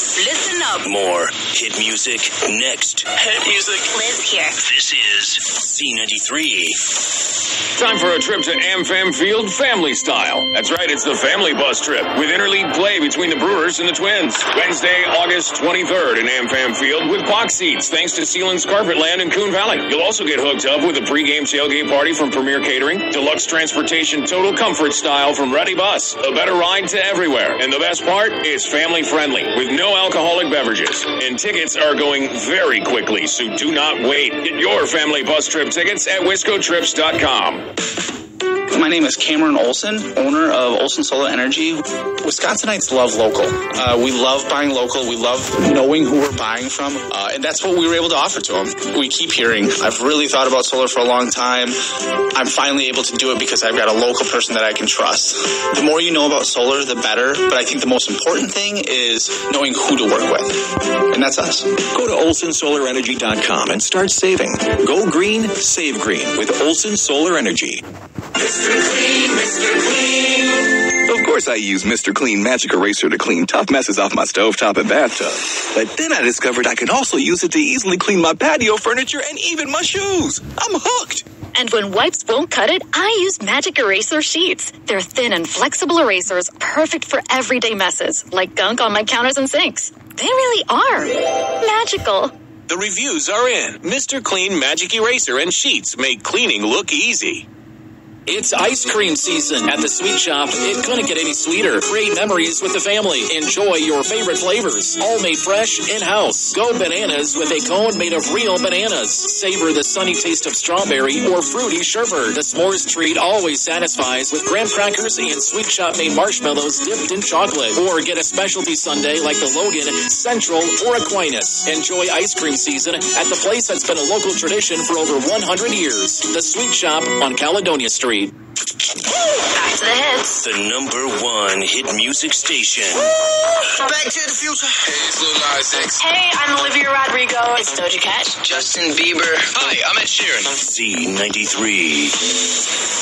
Listen up. More hit music next. Hit music. Liz here. This is Z93. Time for a trip to AmFam Field family style. That's right, it's the family bus trip with interleague play between the Brewers and the Twins. Wednesday, August 23rd in AmFam Field with box seats thanks to Sealand's Carpetland in Coon Valley. You'll also get hooked up with a pregame tailgate party from Premier Catering, deluxe transportation total comfort style from Ready Bus, a better ride to everywhere. And the best part, it's family friendly with no alcoholic beverages. And tickets are going very quickly, so do not wait. Get your family bus trip tickets at wiscotrips.com. Tom. My name is Cameron Olson, owner of Olson Solar Energy. Wisconsinites love local. Uh, we love buying local. We love knowing who we're buying from. Uh, and that's what we were able to offer to them. We keep hearing, I've really thought about solar for a long time. I'm finally able to do it because I've got a local person that I can trust. The more you know about solar, the better. But I think the most important thing is knowing who to work with. And that's us. Go to olsonsolarenergy.com and start saving. Go green, save green with Olson Solar Energy. Of course, I use Mr. Clean Magic Eraser to clean tough messes off my stovetop and bathtub. But then I discovered I can also use it to easily clean my patio furniture and even my shoes. I'm hooked. And when wipes won't cut it, I use Magic Eraser Sheets. They're thin and flexible erasers, perfect for everyday messes, like gunk on my counters and sinks. They really are magical. The reviews are in. Mr. Clean Magic Eraser and Sheets make cleaning look easy. It's ice cream season at the Sweet Shop. It couldn't get any sweeter. Create memories with the family. Enjoy your favorite flavors, all made fresh in-house. Go bananas with a cone made of real bananas. Savor the sunny taste of strawberry or fruity sherbet. The s'mores treat always satisfies with graham crackers and Sweet Shop made marshmallows dipped in chocolate. Or get a specialty sundae like the Logan, Central, or Aquinas. Enjoy ice cream season at the place that's been a local tradition for over 100 years. The Sweet Shop on Caledonia Street. Back to the hits. The number one hit music station. Back to the future. Hey, it's Lil Nas X. Hey, I'm Olivia Rodrigo. It's Doja Cat. Justin Bieber. Hi, I'm Ed Sheeran. Z93.